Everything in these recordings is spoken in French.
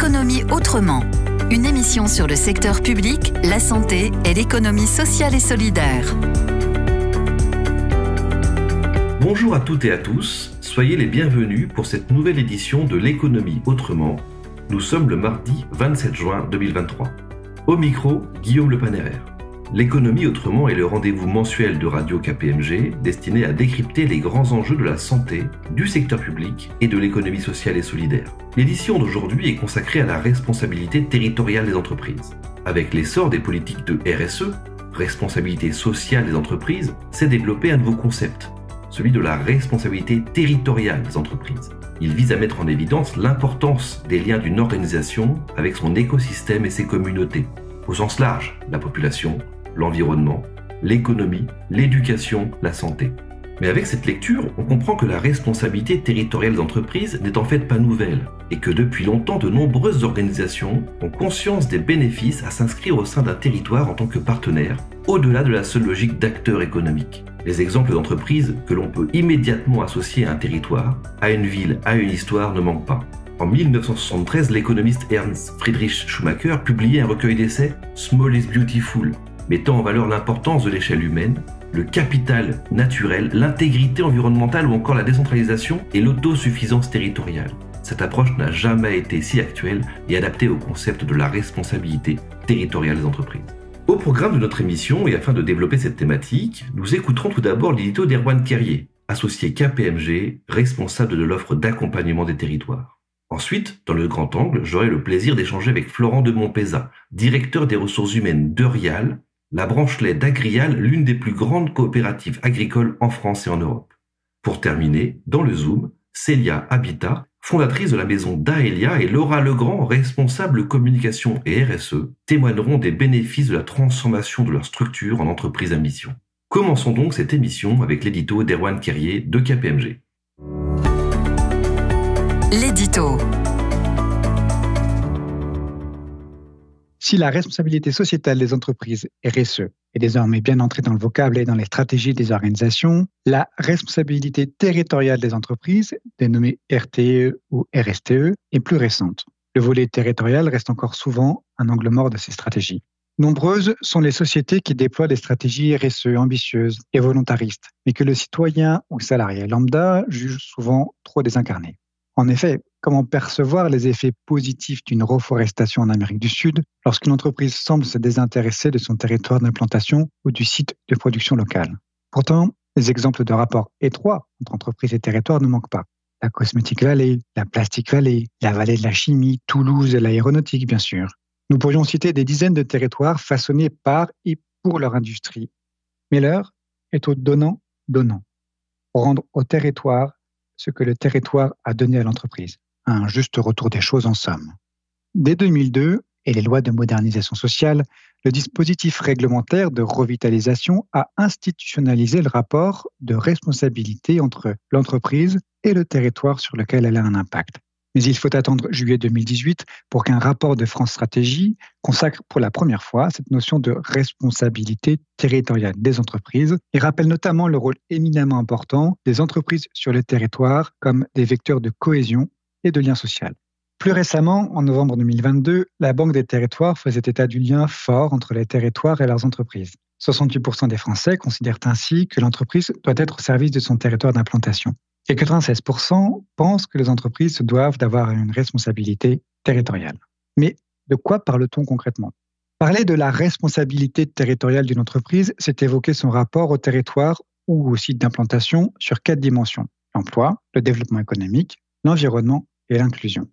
L'économie autrement. Une émission sur le secteur public, la santé et l'économie sociale et solidaire. Bonjour à toutes et à tous, soyez les bienvenus pour cette nouvelle édition de l'économie autrement. Nous sommes le mardi 27 juin 2023. Au micro, Guillaume Le L'économie autrement est le rendez-vous mensuel de Radio KPMG destiné à décrypter les grands enjeux de la santé, du secteur public et de l'économie sociale et solidaire. L'édition d'aujourd'hui est consacrée à la responsabilité territoriale des entreprises. Avec l'essor des politiques de RSE, responsabilité sociale des entreprises, s'est développé un nouveau concept, celui de la responsabilité territoriale des entreprises. Il vise à mettre en évidence l'importance des liens d'une organisation avec son écosystème et ses communautés, au sens large, la population, l'environnement, l'économie, l'éducation, la santé. Mais avec cette lecture, on comprend que la responsabilité territoriale d'entreprise n'est en fait pas nouvelle et que depuis longtemps de nombreuses organisations ont conscience des bénéfices à s'inscrire au sein d'un territoire en tant que partenaire, au-delà de la seule logique d'acteur économique. Les exemples d'entreprises que l'on peut immédiatement associer à un territoire, à une ville, à une histoire ne manquent pas. En 1973, l'économiste Ernst Friedrich Schumacher publiait un recueil d'essais Small is Beautiful, mettant en valeur l'importance de l'échelle humaine, le capital naturel, l'intégrité environnementale ou encore la décentralisation et l'autosuffisance territoriale. Cette approche n'a jamais été si actuelle et adaptée au concept de la responsabilité territoriale des entreprises. Au programme de notre émission et afin de développer cette thématique, nous écouterons tout d'abord l'édito d'Erwan Carrier, associé KPMG, responsable de l'offre d'accompagnement des territoires. Ensuite, dans le grand angle, j'aurai le plaisir d'échanger avec Florent de Montpézat, directeur des ressources humaines d'Eurial, la branche lait d'Agrial, l'une des plus grandes coopératives agricoles en France et en Europe. Pour terminer, dans le Zoom, Célia Habitat, fondatrice de la maison Daelia et Laura Legrand, responsable communication et RSE, témoigneront des bénéfices de la transformation de leur structure en entreprise à mission. Commençons donc cette émission avec l'édito d'Erwan Kerrier de KPMG. L'édito. Si la responsabilité sociétale des entreprises RSE est désormais bien entrée dans le vocable et dans les stratégies des organisations, la responsabilité territoriale des entreprises, dénommée RTE ou RSTE, est plus récente. Le volet territorial reste encore souvent un angle mort de ces stratégies. Nombreuses sont les sociétés qui déploient des stratégies RSE ambitieuses et volontaristes, mais que le citoyen ou salarié lambda juge souvent trop désincarnées. En effet, comment percevoir les effets positifs d'une reforestation en Amérique du Sud lorsqu'une entreprise semble se désintéresser de son territoire d'implantation ou du site de production locale? Pourtant, les exemples de rapports étroits entre entreprises et territoires ne manquent pas. La Cosmetic Valley, la Plastic Valley, la vallée de la chimie, Toulouse et l'aéronautique, bien sûr. Nous pourrions citer des dizaines de territoires façonnés par et pour leur industrie. Mais l'heure est au donnant-donnant. Rendre au territoire ce que le territoire a donné à l'entreprise un juste retour des choses en somme. Dès 2002 et les lois de modernisation sociale, le dispositif réglementaire de revitalisation a institutionnalisé le rapport de responsabilité entre l'entreprise et le territoire sur lequel elle a un impact. Mais il faut attendre juillet 2018 pour qu'un rapport de France Stratégie consacre pour la première fois cette notion de responsabilité territoriale des entreprises et rappelle notamment le rôle éminemment important des entreprises sur le territoire comme des vecteurs de cohésion et de lien social. Plus récemment, en novembre 2022, la Banque des territoires faisait état du lien fort entre les territoires et leurs entreprises. 68% des Français considèrent ainsi que l'entreprise doit être au service de son territoire d'implantation. Et 96% pensent que les entreprises se doivent d'avoir une responsabilité territoriale. Mais de quoi parle-t-on concrètement? Parler de la responsabilité territoriale d'une entreprise, c'est évoquer son rapport au territoire ou au site d'implantation sur quatre dimensions. L'emploi, le développement économique, l'environnement et l'inclusion.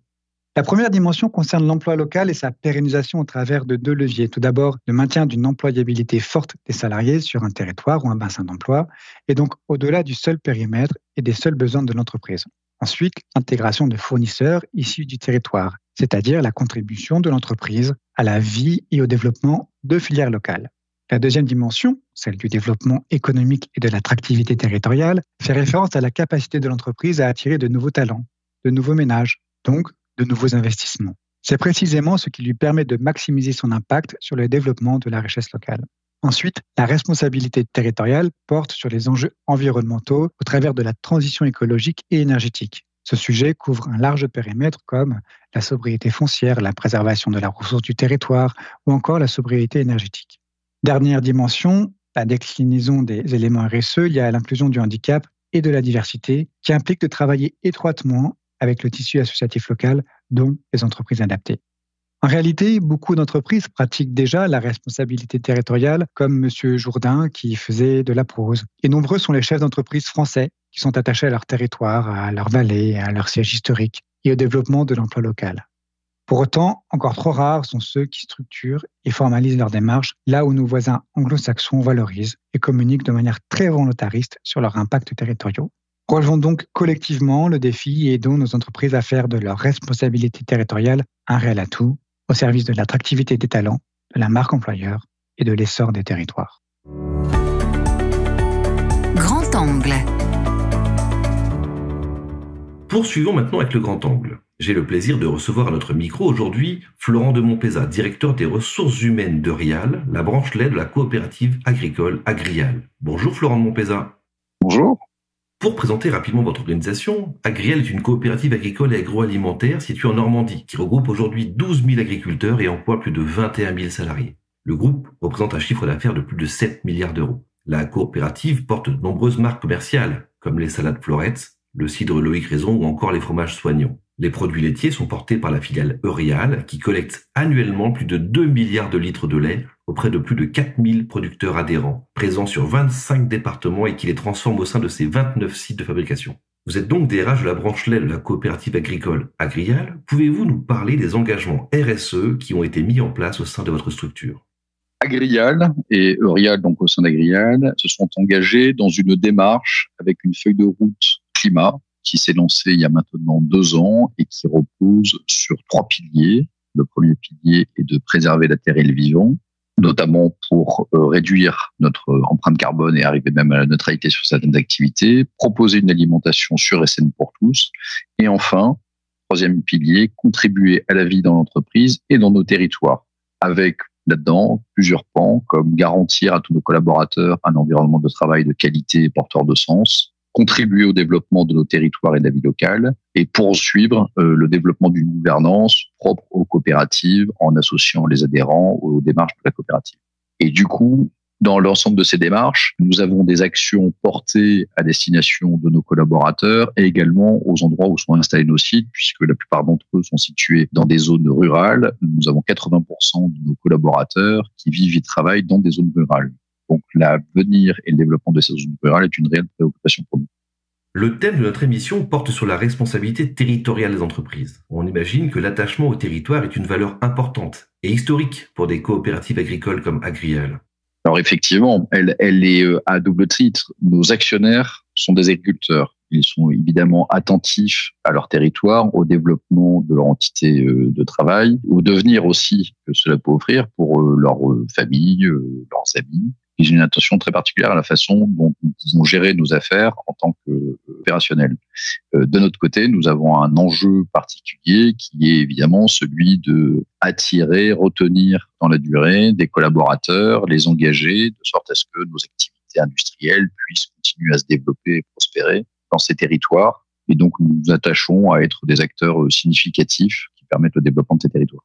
La première dimension concerne l'emploi local et sa pérennisation au travers de deux leviers. Tout d'abord, le maintien d'une employabilité forte des salariés sur un territoire ou un bassin d'emploi, et donc au-delà du seul périmètre et des seuls besoins de l'entreprise. Ensuite, l'intégration de fournisseurs issus du territoire, c'est-à-dire la contribution de l'entreprise à la vie et au développement de filières locales. La deuxième dimension, celle du développement économique et de l'attractivité territoriale, fait référence à la capacité de l'entreprise à attirer de nouveaux talents, de nouveaux ménages, donc de nouveaux investissements. C'est précisément ce qui lui permet de maximiser son impact sur le développement de la richesse locale. Ensuite, la responsabilité territoriale porte sur les enjeux environnementaux au travers de la transition écologique et énergétique. Ce sujet couvre un large périmètre comme la sobriété foncière, la préservation de la ressource du territoire ou encore la sobriété énergétique. Dernière dimension, la déclinaison des éléments RSE, y a l'inclusion du handicap et de la diversité qui implique de travailler étroitement avec le tissu associatif local, dont les entreprises adaptées. En réalité, beaucoup d'entreprises pratiquent déjà la responsabilité territoriale, comme M. Jourdain qui faisait de la prose. Et nombreux sont les chefs d'entreprise français qui sont attachés à leur territoire, à leur vallée, à leur siège historique et au développement de l'emploi local. Pour autant, encore trop rares sont ceux qui structurent et formalisent leur démarche là où nos voisins anglo-saxons valorisent et communiquent de manière très volontariste sur leur impact territoriaux. Relevons donc collectivement le défi et aidons nos entreprises à faire de leur responsabilité territoriale un réel atout au service de l'attractivité des talents, de la marque employeur et de l'essor des territoires. Grand angle. Poursuivons maintenant avec le grand angle. J'ai le plaisir de recevoir à notre micro aujourd'hui Florent de Montpézat, directeur des ressources humaines de Rial, la branche lait de la coopérative agricole Agrial. Bonjour Florent de Montpézat. Bonjour. Pour présenter rapidement votre organisation, Agrial est une coopérative agricole et agroalimentaire située en Normandie qui regroupe aujourd'hui 12 000 agriculteurs et emploie plus de 21 000 salariés. Le groupe représente un chiffre d'affaires de plus de 7 milliards d'euros. La coopérative porte de nombreuses marques commerciales comme les salades Florettes, le cidre Loïc Raison ou encore les fromages Soignons. Les produits laitiers sont portés par la filiale Eurial, qui collecte annuellement plus de 2 milliards de litres de lait auprès de plus de 4000 producteurs adhérents, présents sur 25 départements et qui les transforment au sein de ses 29 sites de fabrication. Vous êtes donc DRH de la branche lait de la coopérative agricole Agrial. Pouvez-vous nous parler des engagements RSE qui ont été mis en place au sein de votre structure? Agrial et Eurial, donc au sein d'Agrial, se sont engagés dans une démarche avec une feuille de route climat qui s'est lancé il y a maintenant deux ans et qui repose sur trois piliers. Le premier pilier est de préserver la terre et le vivant, notamment pour euh, réduire notre empreinte carbone et arriver même à la neutralité sur certaines activités, proposer une alimentation sûre et saine pour tous, et enfin, troisième pilier, contribuer à la vie dans l'entreprise et dans nos territoires, avec là-dedans plusieurs pans, comme garantir à tous nos collaborateurs un environnement de travail de qualité et porteur de sens, contribuer au développement de nos territoires et de la vie locale et poursuivre euh, le développement d'une gouvernance propre aux coopératives en associant les adhérents aux démarches de la coopérative. Et du coup, dans l'ensemble de ces démarches, nous avons des actions portées à destination de nos collaborateurs et également aux endroits où sont installés nos sites, puisque la plupart d'entre eux sont situés dans des zones rurales. Nous avons 80% de nos collaborateurs qui vivent et travaillent dans des zones rurales. Donc l'avenir et le développement de ces zones rurales est une réelle préoccupation pour nous. Le thème de notre émission porte sur la responsabilité territoriale des entreprises. On imagine que l'attachement au territoire est une valeur importante et historique pour des coopératives agricoles comme Agrial. Alors effectivement, elle, elle est euh, à double titre. Nos actionnaires sont des agriculteurs. Ils sont évidemment attentifs à leur territoire, au développement de leur entité euh, de travail, au devenir aussi que cela peut offrir pour euh, leur famille, leurs amis, ils ont une attention très particulière à la façon dont nous pouvons gérer nos affaires en tant qu'opérationnels. Euh, de notre côté, nous avons un enjeu particulier qui est évidemment celui de attirer, retenir dans la durée des collaborateurs, les engager, de sorte à ce que nos activités industrielles puissent continuer à se développer et prospérer dans ces territoires. Et donc, nous nous attachons à être des acteurs euh, significatifs qui permettent le développement de ces territoires.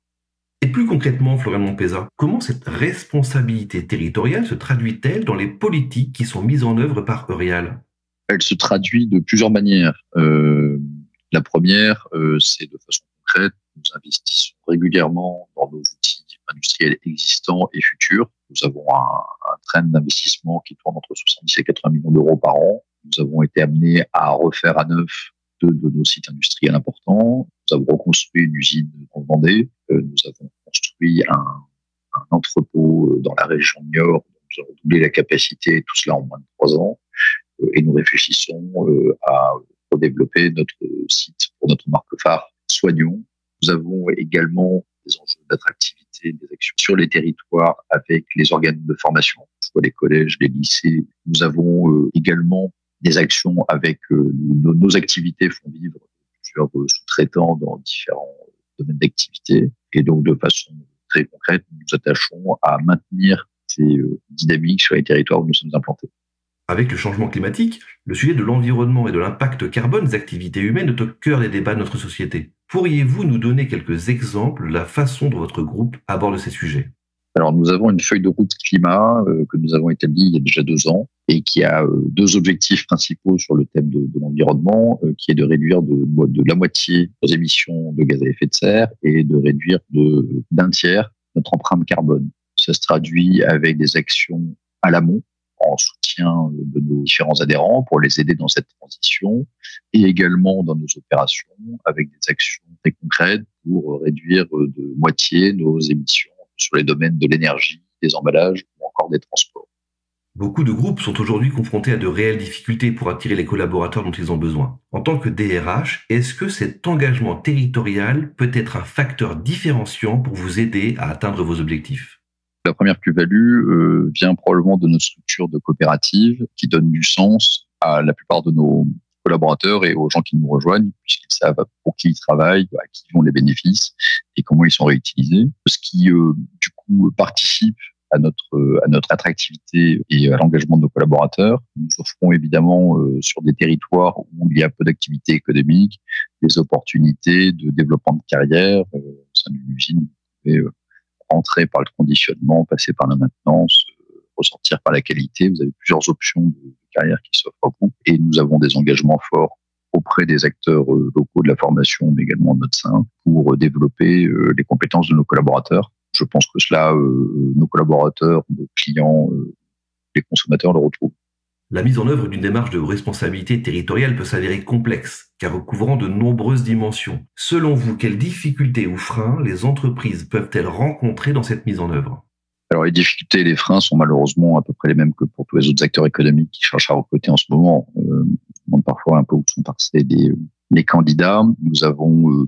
Et plus concrètement, Florian Montpeza, comment cette responsabilité territoriale se traduit-elle dans les politiques qui sont mises en œuvre par Eurial? Elle se traduit de plusieurs manières. Euh, la première, euh, c'est de façon concrète, nous investissons régulièrement dans nos outils industriels existants et futurs. Nous avons un, un train d'investissement qui tourne entre 70 et 80 millions d'euros par an. Nous avons été amenés à refaire à neuf deux de nos sites industriels importants. Nous avons reconstruit une usine en Vendée. Euh, nous avons construit un, entrepôt euh, dans la région Niort. Nous avons doublé la capacité, tout cela en moins de trois ans. Euh, et nous réfléchissons à redévelopper notre site pour notre marque phare Soignons. Nous avons également des enjeux d'attractivité, des actions sur les territoires avec les organes de formation, soit les collèges, les lycées. Nous avons également des actions avec nos, activités font vivre plusieurs sous-traitants dans différents d'activité. Et donc, de façon très concrète, nous nous attachons à maintenir ces euh, dynamiques sur les territoires où nous sommes implantés. Avec le changement climatique, le sujet de l'environnement et de l'impact carbone des activités humaines est au cœur des débats de notre société. Pourriez-vous nous donner quelques exemples de la façon dont votre groupe aborde ces sujets? Alors, nous avons une feuille de route climat euh, que nous avons établie il y a déjà deux ans et qui a euh, deux objectifs principaux sur le thème de, l'environnement, euh, qui est de réduire de, la moitié nos émissions de gaz à effet de serre et de réduire d'un tiers notre empreinte carbone. Ça se traduit avec des actions à l'amont en soutien de nos différents adhérents pour les aider dans cette transition et également dans nos opérations avec des actions très concrètes pour réduire de moitié nos émissions sur les domaines de l'énergie, des emballages ou encore des transports. Beaucoup de groupes sont aujourd'hui confrontés à de réelles difficultés pour attirer les collaborateurs dont ils ont besoin. En tant que DRH, est-ce que cet engagement territorial peut être un facteur différenciant pour vous aider à atteindre vos objectifs? La première plus-value euh, vient probablement de notre structure de coopérative qui donne du sens à la plupart de nos collaborateurs et aux gens qui nous rejoignent, puisqu'ils savent pour qui ils travaillent, à qui vont les bénéfices et comment ils sont réutilisés. Ce qui, euh, du coup, participe à notre, à notre attractivité et à l'engagement de nos collaborateurs. Nous offrons évidemment euh, sur des territoires où il y a peu d'activité économique, des opportunités de développement de carrière. Euh, au sein d'une usine, vous pouvez rentrer par le conditionnement, passer par la maintenance, ressortir par la qualité. Vous avez plusieurs options de, carrière qui s'offrent à vous. Et nous avons des engagements forts auprès des acteurs euh, locaux de la formation, mais également de notre sein, pour euh, développer euh, les compétences de nos collaborateurs. Je pense que cela, nos collaborateurs, nos clients, les consommateurs le retrouvent. La mise en œuvre d'une démarche de responsabilité territoriale peut s'avérer complexe, car recouvrant de nombreuses dimensions. Selon vous, quelles difficultés ou freins les entreprises peuvent-elles rencontrer dans cette mise en œuvre? Alors les difficultés et les freins sont malheureusement à peu près les mêmes que pour tous les autres acteurs économiques qui cherchent à recruter en ce moment. Euh, on demande parfois un peu où sont passés les, candidats. Nous avons euh,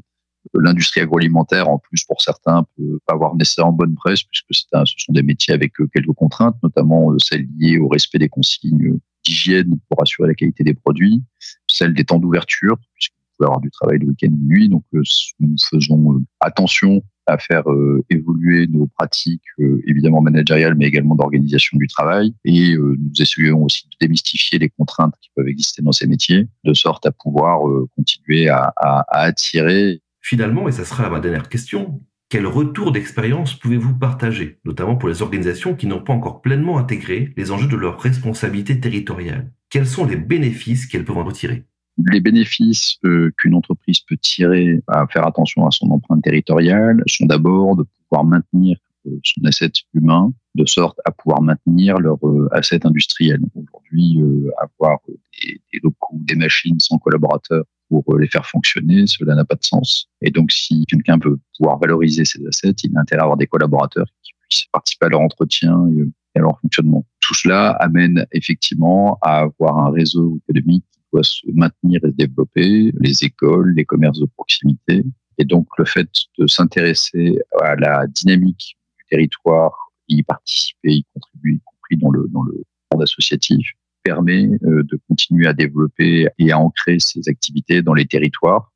l'industrie agroalimentaire en plus pour certains peut pas avoir nécessairement bonne presse puisque ce sont des métiers avec euh, quelques contraintes, notamment euh, celles liées au respect des consignes d'hygiène pour assurer la qualité des produits, celles des temps d'ouverture puisqu'il peut avoir du travail le week-end de nuit. Donc nous faisons attention à faire euh, évoluer nos pratiques, euh, évidemment managériales, mais également d'organisation du travail. Et euh, nous essayons aussi de démystifier les contraintes qui peuvent exister dans ces métiers, de sorte à pouvoir continuer à, attirer. Finalement, et ça sera ma dernière question, quel retour d'expérience pouvez-vous partager, notamment pour les organisations qui n'ont pas encore pleinement intégré les enjeux de leur responsabilité territoriale? Quels sont les bénéfices qu'elles peuvent en retirer? Les bénéfices euh, qu'une entreprise peut tirer à faire attention à son empreinte territoriale sont d'abord de pouvoir maintenir euh, son asset humain de sorte à pouvoir maintenir leur euh, asset industriel. Aujourd'hui, avoir des, des, locaux, des machines sans collaborateurs pour les faire fonctionner, cela n'a pas de sens. Et donc, si quelqu'un veut pouvoir valoriser ses assets, il a intérêt à avoir des collaborateurs qui puissent participer à leur entretien et à leur fonctionnement. Tout cela amène effectivement à avoir un réseau économique se maintenir et se développer, les écoles, les commerces de proximité. Et donc, le fait de s'intéresser à la dynamique du territoire, y participer, y contribuer, y compris dans le, dans le monde associatif, permet euh, de continuer à développer et à ancrer ces activités dans les territoires.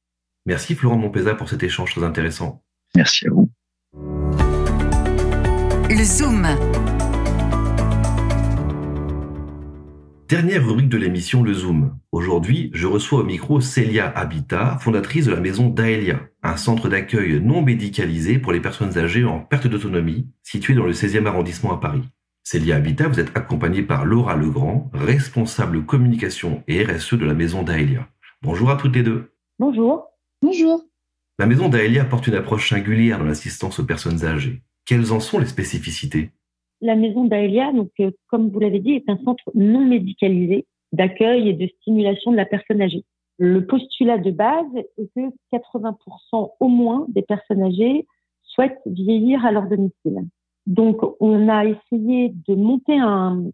Merci Florent Montpeza pour cet échange très intéressant. Merci à vous. Le Zoom. Dernière rubrique de l'émission Le Zoom. Aujourd'hui, je reçois au micro Célia Habitat, fondatrice de la maison Daelia, un centre d'accueil non médicalisé pour les personnes âgées en perte d'autonomie, situé dans le 16e arrondissement à Paris. Célia Habitat, vous êtes accompagnée par Laura Legrand, responsable communication et RSE de la maison Daelia. Bonjour à toutes les deux. Bonjour. Bonjour. La maison Daelia porte une approche singulière dans l'assistance aux personnes âgées. Quelles en sont les spécificités? La maison d'Aelia, donc euh, comme vous l'avez dit, est un centre non médicalisé d'accueil et de stimulation de la personne âgée. Le postulat de base est que 80% au moins des personnes âgées souhaitent vieillir à leur domicile. Donc, on a essayé de monter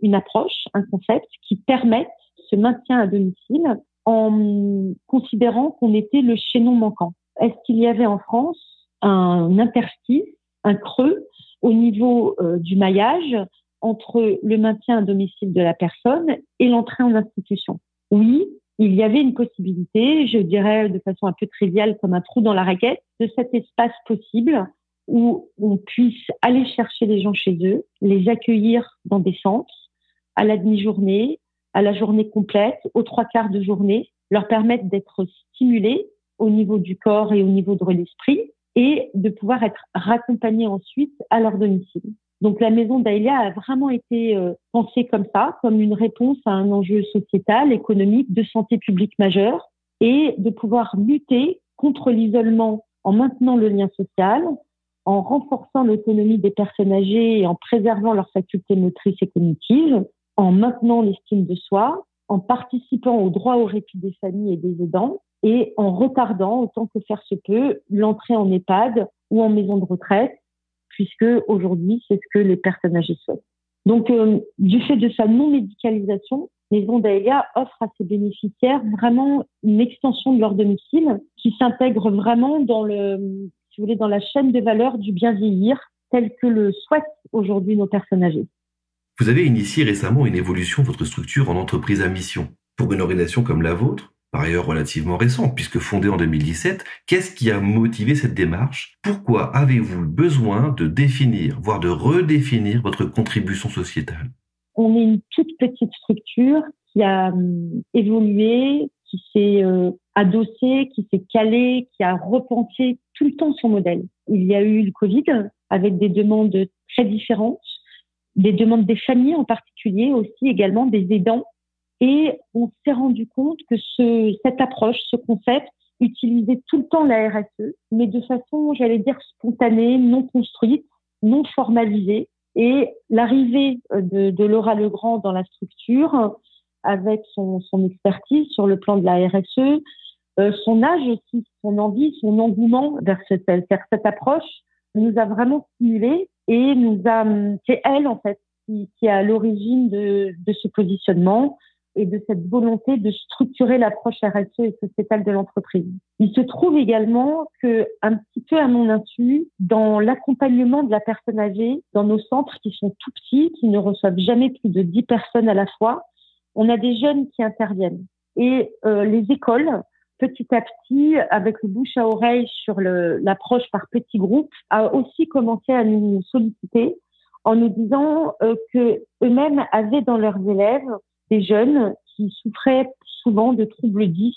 une approche, un concept qui permette ce maintien à domicile en considérant qu'on était le chaînon manquant. Est-ce qu'il y avait en France un interstice, un creux au niveau euh, du maillage entre le maintien à domicile de la personne et l'entrée en institution. Oui, il y avait une possibilité, je dirais de façon un peu triviale comme un trou dans la raquette, de cet espace possible où on puisse aller chercher les gens chez eux, les accueillir dans des centres à la demi-journée, à la journée complète, aux trois quarts de journée, leur permettre d'être stimulés au niveau du corps et au niveau de l'esprit et de pouvoir être raccompagnés ensuite à leur domicile. Donc la maison d'Aïlia a vraiment été euh, pensée comme ça, comme une réponse à un enjeu sociétal, économique, de santé publique majeur, et de pouvoir lutter contre l'isolement en maintenant le lien social, en renforçant l'autonomie des personnes âgées et en préservant leurs facultés motrices et cognitives, en maintenant l'estime de soi, en participant au droit au répit des familles et des aidants, et en retardant autant que faire se peut l'entrée en EHPAD ou en maison de retraite, puisque aujourd'hui c'est ce que les personnes âgées souhaitent. Donc, euh, du fait de sa non-médicalisation, Maison d'Aélia offre à ses bénéficiaires vraiment une extension de leur domicile qui s'intègre vraiment dans le, si vous voulez, dans la chaîne de valeur du bien vieillir, tel que le souhaitent aujourd'hui nos personnes âgées. Vous avez initié récemment une évolution de votre structure en entreprise à mission. Pour une organisation comme la vôtre, par ailleurs relativement récent, puisque fondée en 2017, qu'est-ce qui a motivé cette démarche? Pourquoi avez-vous besoin de définir, voire de redéfinir votre contribution sociétale? On est une toute petite structure qui a hum, évolué, qui s'est euh, adossée, qui s'est calée, qui a repensé tout le temps son modèle. Il y a eu le Covid avec des demandes très différentes, des demandes des familles en particulier, aussi également des aidants et on s'est rendu compte que ce, cette approche, ce concept, utilisait tout le temps la RSE, mais de façon, j'allais dire, spontanée, non construite, non formalisée. Et l'arrivée de, de, Laura Legrand dans la structure, avec son, expertise sur le plan de la RSE, euh, son âge aussi, son envie, son engouement vers cette, approche, nous a vraiment stimulés et nous a, c'est elle en fait qui, est à l'origine de ce positionnement et de cette volonté de structurer l'approche RSE et sociétale de l'entreprise. Il se trouve également que, un petit peu à mon insu, dans l'accompagnement de la personne âgée, dans nos centres qui sont tout petits, qui ne reçoivent jamais plus de 10 personnes à la fois, on a des jeunes qui interviennent. Et euh, les écoles, petit à petit, avec le bouche à oreille sur l'approche par petits groupes, a aussi commencé à nous solliciter en nous disant euh, que eux-mêmes avaient dans leurs élèves des jeunes qui souffraient souvent de troubles dys,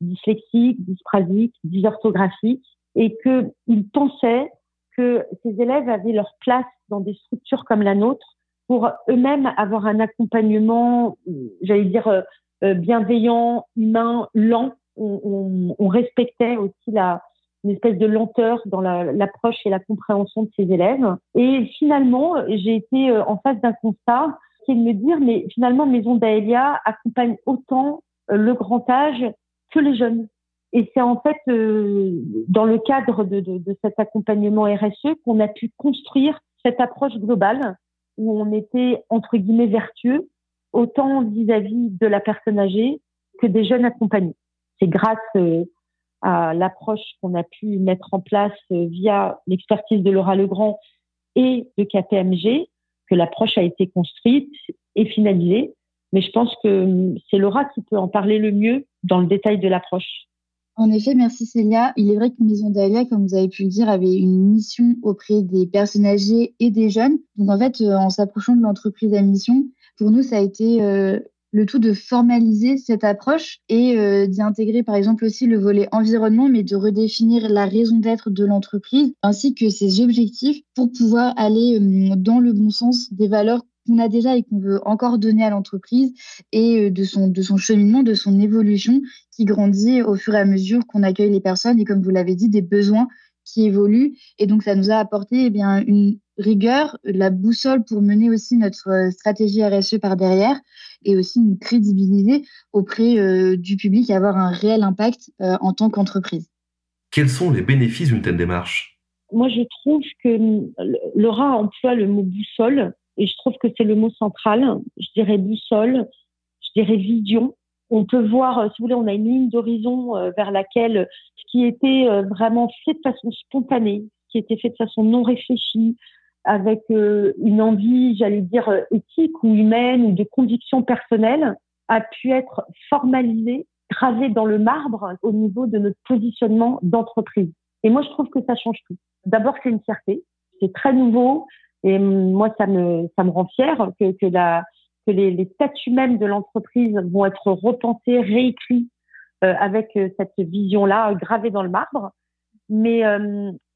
dyslexiques, dysprasiques, dysorthographiques, et qu'ils pensaient que ces élèves avaient leur place dans des structures comme la nôtre pour eux-mêmes avoir un accompagnement, j'allais dire, euh, bienveillant, humain, lent. On, respectait aussi la, une espèce de lenteur dans l'approche et la compréhension de ces élèves. Et finalement, j'ai été euh, en face d'un constat de me dire, mais finalement, Maison d'Aélia accompagne autant euh, le grand âge que les jeunes. Et c'est en fait euh, dans le cadre de, de, de, cet accompagnement RSE qu'on a pu construire cette approche globale où on était entre guillemets vertueux autant vis-à-vis de la personne âgée que des jeunes accompagnés. C'est grâce euh, à l'approche qu'on a pu mettre en place via l'expertise de Laura Legrand et de KPMG que l'approche a été construite et finalisée. Mais je pense que c'est Laura qui peut en parler le mieux dans le détail de l'approche. En effet, merci Célia. Il est vrai que Maison d'Alia, comme vous avez pu le dire, avait une mission auprès des personnes âgées et des jeunes. Donc en fait, euh, en s'approchant de l'entreprise à mission, pour nous, ça a été euh, le tout de formaliser cette approche et euh, d'y intégrer par exemple aussi le volet environnement, mais de redéfinir la raison d'être de l'entreprise ainsi que ses objectifs pour pouvoir aller euh, dans le bon sens des valeurs qu'on a déjà et qu'on veut encore donner à l'entreprise et euh, de son, de son cheminement, de son évolution qui grandit au fur et à mesure qu'on accueille les personnes et comme vous l'avez dit, des besoins qui évoluent. Et donc, ça nous a apporté eh bien, une rigueur, la boussole pour mener aussi notre stratégie RSE par derrière et aussi nous crédibiliser auprès euh, du public et avoir un réel impact euh, en tant qu'entreprise. Quels sont les bénéfices d'une telle démarche? Moi, je trouve que Laura emploie le mot boussole et je trouve que c'est le mot central. Je dirais boussole, je dirais vision. On peut voir, si vous voulez, on a une ligne d'horizon euh, vers laquelle ce qui était vraiment fait de façon spontanée, ce qui était fait de façon non réfléchie, avec euh, une envie, j'allais dire, euh, éthique ou humaine ou de conviction personnelle, a pu être formalisée, gravée dans le marbre au niveau de notre positionnement d'entreprise. Et moi, je trouve que ça change tout. D'abord, c'est une fierté, c'est très nouveau, et moi, ça me ça me rend fière que, que la que les, statuts mêmes de l'entreprise vont être repensés, réécrits euh, avec cette vision-là gravée dans le marbre. Mais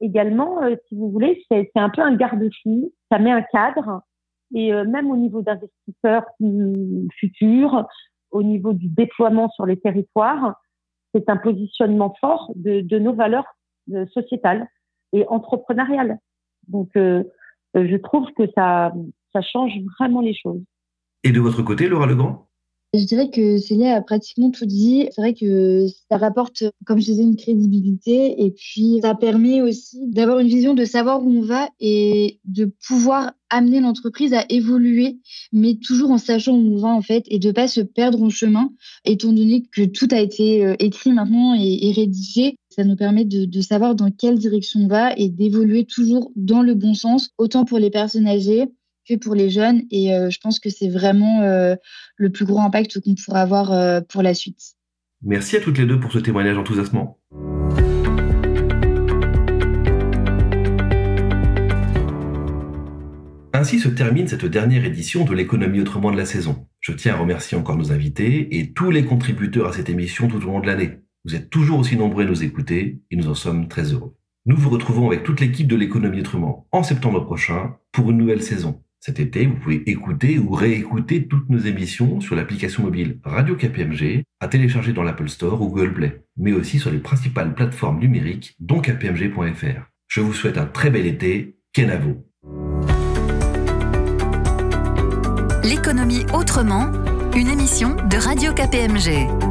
également, si vous voulez, c'est un peu un garde-fou, ça met un cadre. Et même au niveau d'investisseurs futurs, au niveau du déploiement sur les territoires, c'est un positionnement fort de, de nos valeurs sociétales et entrepreneuriales. Donc, je trouve que ça, ça change vraiment les choses. Et de votre côté, Laura Legrand? Je dirais que Célia a pratiquement tout dit. C'est vrai que ça rapporte, comme je disais, une crédibilité et puis ça permet aussi d'avoir une vision de savoir où on va et de pouvoir amener l'entreprise à évoluer, mais toujours en sachant où on va en fait et de pas se perdre en chemin, étant donné que tout a été euh, écrit maintenant et, rédigé. Ça nous permet de, de savoir dans quelle direction on va et d'évoluer toujours dans le bon sens, autant pour les personnes âgées pour les jeunes. Et euh, je pense que c'est vraiment euh, le plus gros impact qu'on pourra avoir euh, pour la suite. Merci à toutes les deux pour ce témoignage enthousiasmant. Ainsi se termine cette dernière édition de l'économie autrement de la saison. Je tiens à remercier encore nos invités et tous les contributeurs à cette émission tout au long de l'année. Vous êtes toujours aussi nombreux à nous écouter et nous en sommes très heureux. Nous vous retrouvons avec toute l'équipe de l'économie autrement en septembre prochain pour une nouvelle saison. Cet été, vous pouvez écouter ou réécouter toutes nos émissions sur l'application mobile Radio KPMG, à télécharger dans l'Apple Store ou Google Play, mais aussi sur les principales plateformes numériques, dont kpmg.fr. Je vous souhaite un très bel été. Kenavo. L'économie autrement, une émission de Radio KPMG.